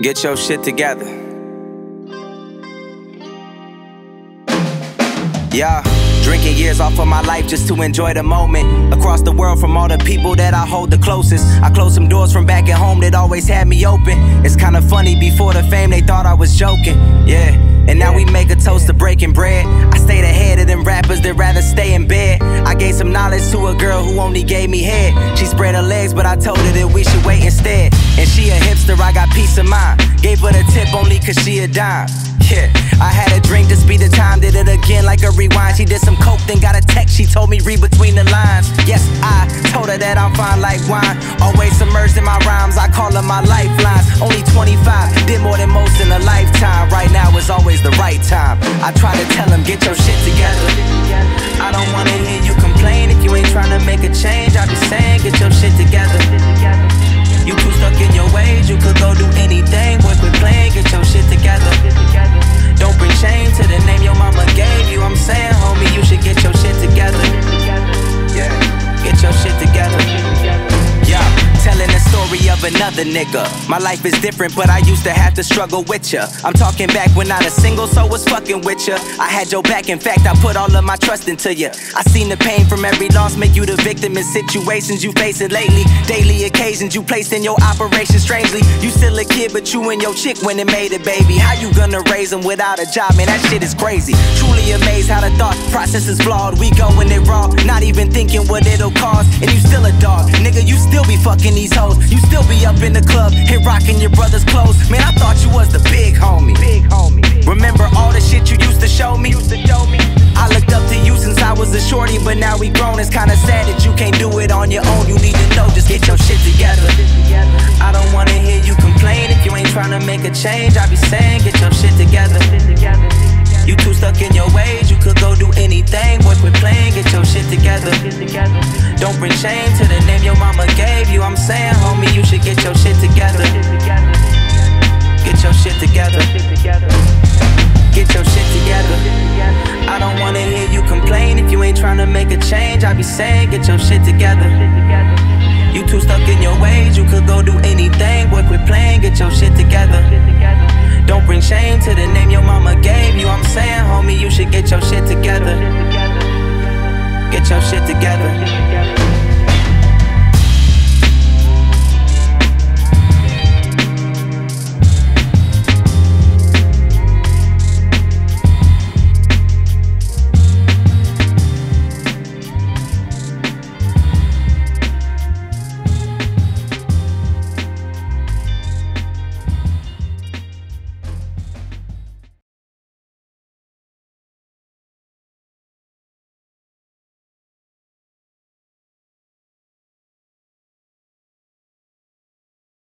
Get your shit together. Yeah, drinking years off of my life just to enjoy the moment. Across the world from all the people that I hold the closest. I closed some doors from back at home that always had me open. It's kinda funny, before the fame they thought I was joking. Yeah, and now we make a toast to breaking girl who only gave me head. She spread her legs, but I told her that we should wait instead. And she a hipster, I got peace of mind. Gave her the tip only cause she a dime. Yeah, I had a drink, this be the time, did it again like a rewind. She did some coke, then got a text, she told me read between the lines. Yes, I told her that I'm fine like wine. Always submerged in my rhymes, I call her my lifelines. Only 25, did more than most in a lifetime. Right now is always the right time. I try to tell them, get your shit together. Another nigga. My life is different, but I used to have to struggle with ya. I'm talking back when not a single soul was fucking with ya. I had your back, in fact, I put all of my trust into ya. I seen the pain from every loss make you the victim in situations you facing lately. Daily occasions you placed in your operation strangely. You still a kid, but you and your chick when it made it, baby. How you gonna raise them without a job? Man, that shit is crazy. Truly amazed how the thought process is flawed. We going it raw, not even thinking what it'll cost. And you still a dog, nigga. You still be fucking these hoes. You still be up in the club and rocking your brother's clothes. Man, I thought you was the big homie. Big homie. Remember all the shit you used to show me? Used to show me. I looked up to you since I was a shorty, but now we grown. It's kinda sad that you can't do it on your own. You need to know, just get your shit together. I don't wanna hear you complain if you ain't trying to make a change. I be saying, get your shit together. You too stuck in your ways, I be saying, get your shit together. You too stuck in your ways, you could go do anything. Boy, quit playing, get your shit together. Don't bring shame to the name your mama gave you. I'm saying, homie, you should get your shit together. Get your shit together.